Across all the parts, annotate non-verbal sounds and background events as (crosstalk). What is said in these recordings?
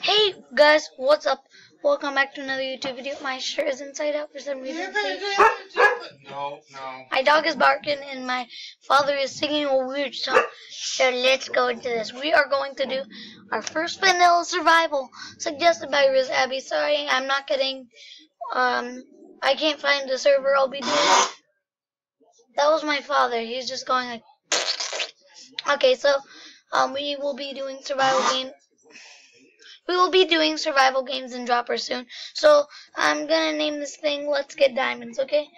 Hey guys, what's up? Welcome back to another YouTube video. My shirt is inside out for some reason. No, no. My dog is barking and my father is singing a weird song. So let's go into this. We are going to do our first vanilla survival suggested by Riz Abby. Sorry, I'm not getting um I can't find the server I'll be doing. That was my father. He's just going like Okay, so um we will be doing survival game we will be doing survival games and Dropper soon. So I'm gonna name this thing Let's Get Diamonds, okay?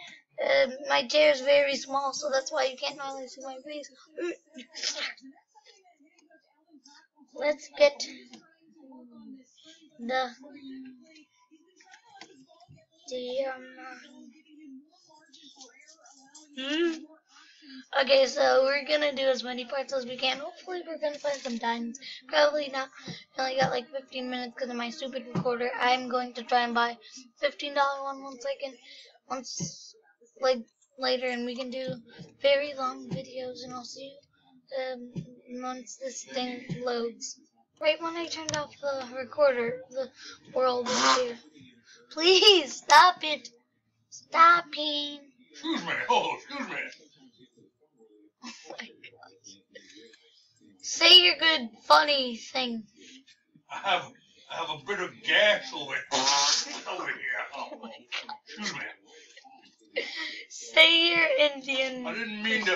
Uh, my chair is very small, so that's why you can't really see my face. Let's get the diamond. Hmm? Okay, so we're gonna do as many parts as we can. Hopefully, we're gonna find some diamonds. Probably not. I only got like 15 minutes because of my stupid recorder. I'm going to try and buy $15 one once I can, once like later, and we can do very long videos. And I'll see you um, once this thing loads. Right when I turned off the recorder, the world is here. Please stop it. Stopping. Excuse me. Oh, excuse me. Say your good funny thing. I have I have a bit of gas over oh, over here. Oh, excuse me. Say your Indian. I didn't mean to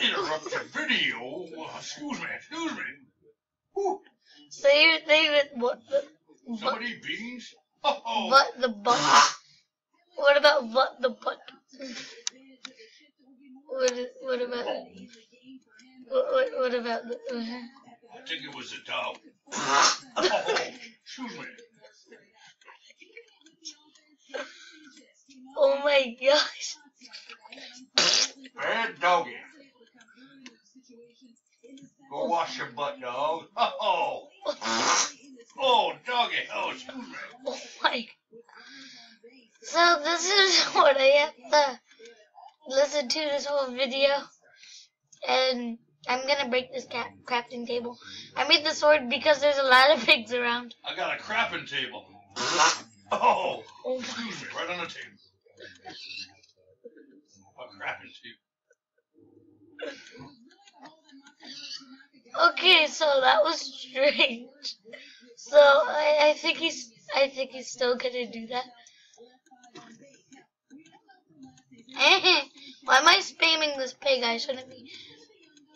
interrupt the video. Excuse me. Excuse me. Whew. Say your thing with what the Somebody eat beans? Oh, oh. what the butt. What about what the butt? What what about what what, what about the? uh, I think it was a dog. Oh, excuse me. Oh my gosh! Bad doggy. Go wash your butt, dog. Oh, (laughs) oh, doggy. Oh, excuse me. Oh my. So this is (laughs) what I have to listen to this whole video, and I'm gonna break this crafting table. I made the sword because there's a lot of (laughs) pigs around. I got a crapping table. (laughs) Oh, Oh excuse me, right on the table. A crapping table. Okay, so that was strange. So I, I think he's I think he's still gonna do that. (laughs) Eh? Why am I spamming this pig? I shouldn't be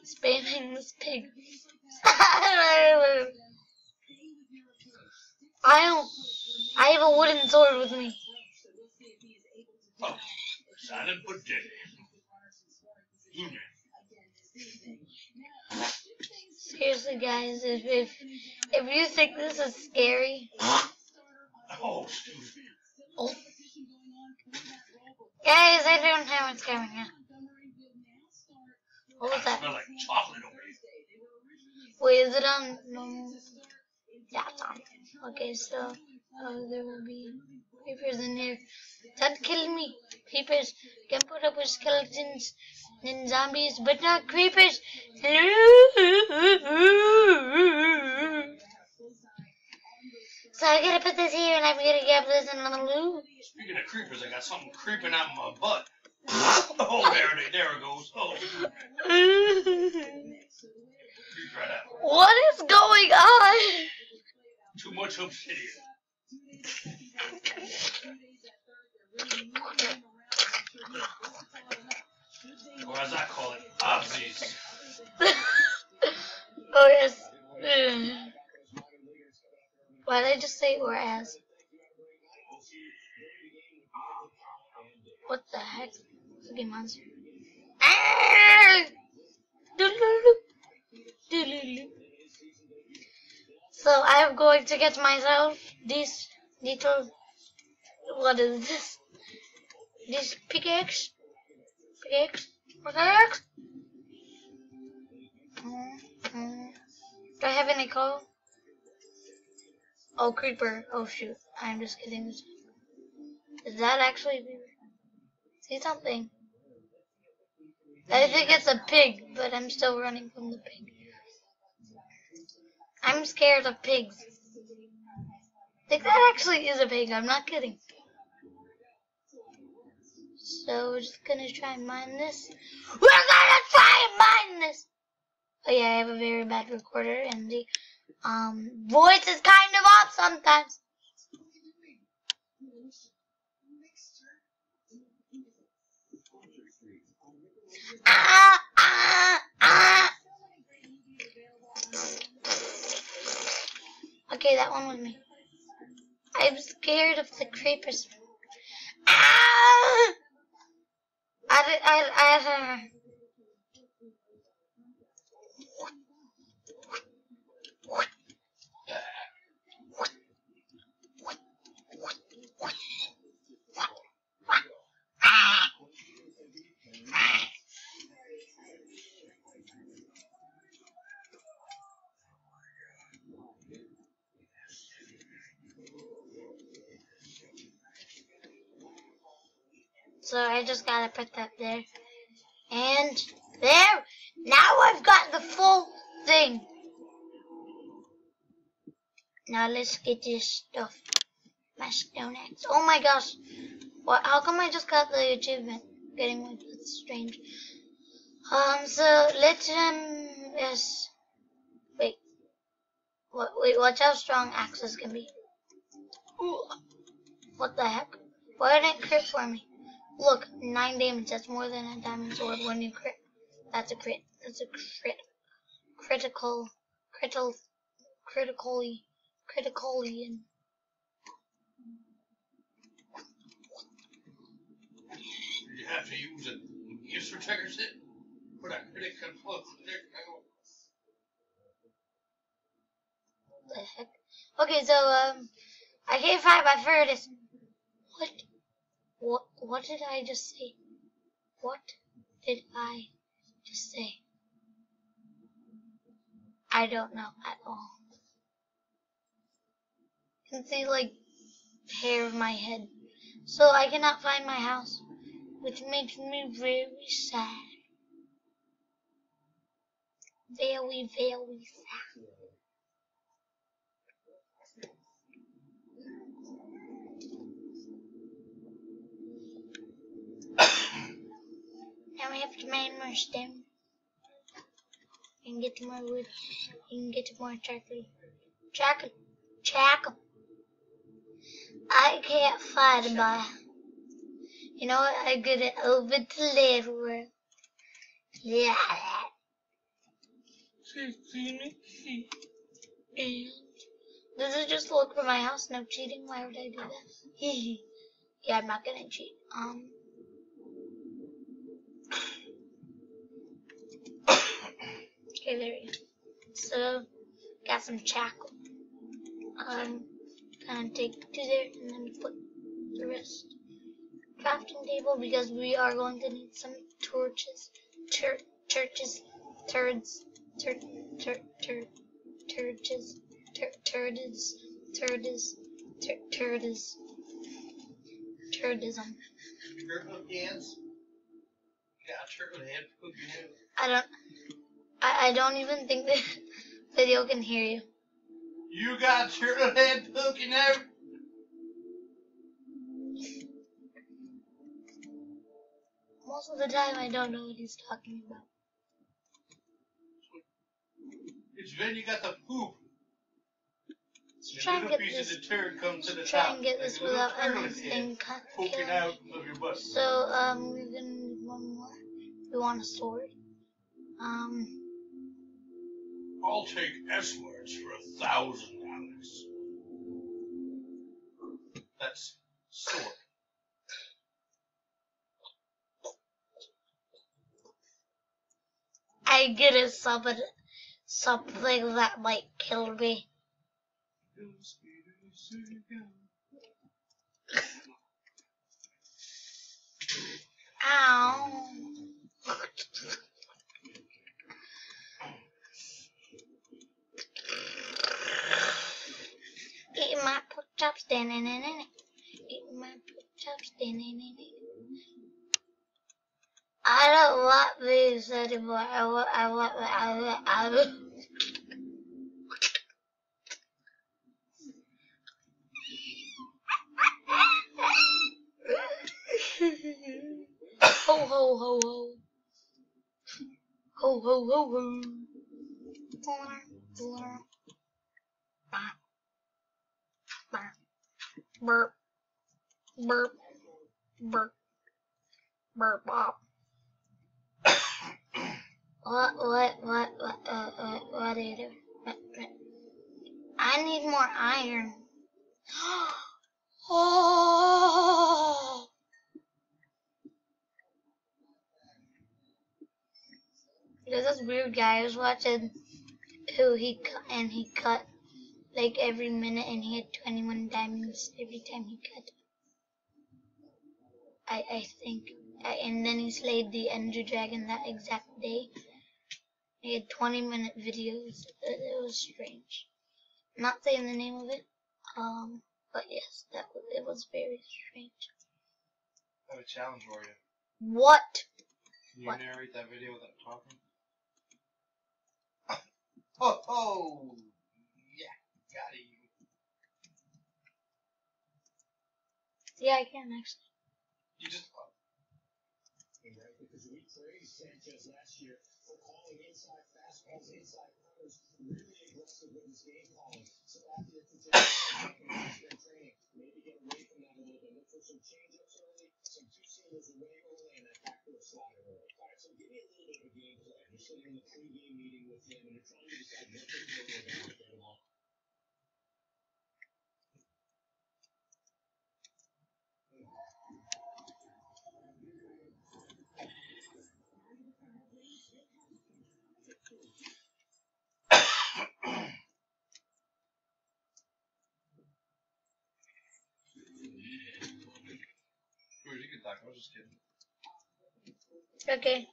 spamming this pig. (laughs) I don't. I have a wooden sword with me. Oh, silent but deadly. Excuse me. Seriously, guys, if if if you think this is scary, (laughs) Oh, oh. Guys, I don't have what's coming out. What was that? smell like chocolate over here. Wait, is it on? No. Yeah, it's on. Okay, so uh, there will be creepers in here. That killed me. Creepers can put up with skeletons and zombies, but not creepers. So I gotta put this here, and I'm gonna get this in the loop. Speaking of creepers, I got something creeping out my butt. (laughs) Oh, there it, there it goes. Oh, excuse (laughs) me. Creep right what is going on? Too much obsidian. Or as I call it, obsies. (laughs) oh yes. Why did I just say or as? What the heck? Fucking monster. Ah! So I am going to get myself this little what is this? This pickaxe? Pickaxe? Pickaxe? Mm, mm. Do I have any coal? Oh, creeper. Oh, shoot. I'm just kidding. Is that actually... See something? I think it's a pig, but I'm still running from the pig. I'm scared of pigs. I think that actually is a pig. I'm not kidding. So we're just gonna try and mine this. We're gonna try and mine this. Oh yeah, I have a very bad recorder, and the um voice is kind of off sometimes. Ah, ah, ah. Okay, that one was me. I'm scared of the creepers. Ah! I, I, I, I, So I just gotta put that there. And there. Now I've got the full thing. Now let's get this stuff. My stone axe. Oh my gosh. What? How come I just got the achievement? Getting one. That's strange. Um. So let's um. Yes. Wait. What? Wait. Watch how strong axes can be. Ooh. What the heck? Why didn't it crit for me? Look, 9 damage. That's more than a diamond sword when you crit. That's a crit. That's a crit. Critical. Critical. Critically. Critically. You have to use a protector set for that critical plus critical. the heck? Okay, so, um, I hit 5 by Furtis. What? What, what did I just say? What did I just say? I don't know at all. You can see like hair of my head. So I cannot find my house, which makes me very sad. Very, very sad. Now we have to mine more stone. And get more wood. And get more charcoal. Charcoal. Charcoal. I can't find my. You know what? I get it over to live world. Yeah. And does it just look for my house? No cheating. Why would I do that? (laughs) yeah, I'm not gonna cheat. Um. Okay, there we go. So, got some charcoal. Um, gonna take two there and then put the rest. Crafting table because we are going to need some torches, tur churches, turds, tur tur tur turches, tur turdis, turdis, tur turdis, turdism. Turtle dance. Yeah, turtle head. I don't. I, I don't even think the (laughs) video can hear you. You got turtle (laughs) head poking out. Most of the time, I don't know what he's talking about. It's when you got the poop. Let's try and get this. to try top. and get this without anything cut. poking out of your butt. So, um, we're gonna need one more. We want a sword. Um, I'll take S words for a thousand dollars. That's sword. I get it, something, something that might kill me. Ow. chops. Eat my chops. I don't want these anymore. I want, I want, I want, I want. ho, ho, ho, ho. Ho, ho, ho, ho. Bop. Burp. Burp. Burp. Burp bop. What what what what uh, what do you do? What, what? I need more iron. oh. There's (gasps) this weird guy was watching who he cut and he cut like every minute and he had 21 diamonds every time he cut. I I think I, and then he slayed the Ender Dragon that exact day. He had 20 minute videos. It, it was strange. I'm not saying the name of it, um, but yes, that was, it was very strange. I have a challenge for you. What? Can you What? narrate that video without talking? (coughs) Oh, oh, yeah, got it. Yeah, I can actually. You just. because we praised Sanchez last year for calling inside fastballs, inside counters, really aggressive with his game calling. So after spring training, maybe get away from that a little bit. Look for some changeups early, some two seamers away early, and that backdoor slider early. All right, so give me a little bit of a game plan. You're sitting in the pregame meeting with him, and you're trying to decide what to do him. You. I was just kidding. Okay.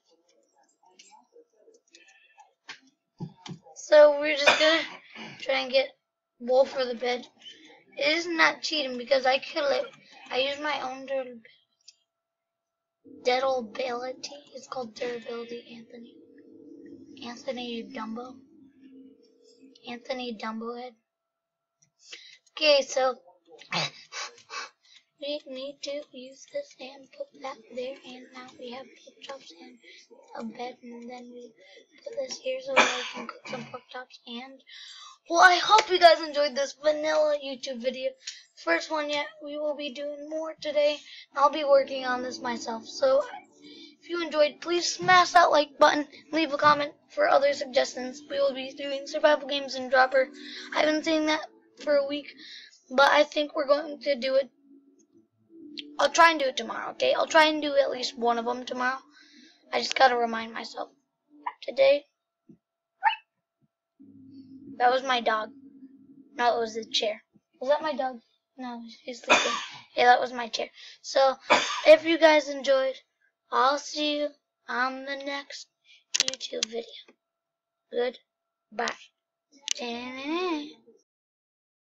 So we're just gonna try and get wool for the bed. It is not cheating because I kill it. I use my own durability. Durability. It's called durability, Anthony. Anthony Dumbo. Anthony Dumbohead. Okay, so (coughs) we need to use this and put that there, and now we have pork chops and a bed, and then we put this here so we can cook some pork chops. And well, I hope you guys enjoyed this vanilla YouTube video. First one yet. We will be doing more today. I'll be working on this myself. So if you enjoyed, please smash that like button. Leave a comment for other suggestions. We will be doing survival games in Dropper. I haven't seen that for a week, but I think we're going to do it I'll try and do it tomorrow, okay? I'll try and do at least one of them tomorrow. I just gotta remind myself. Today, that was my dog. No, it was the chair. Was that my dog? No, he's sleeping. Yeah, that was my chair. So, if you guys enjoyed, I'll see you on the next YouTube video. Goodbye.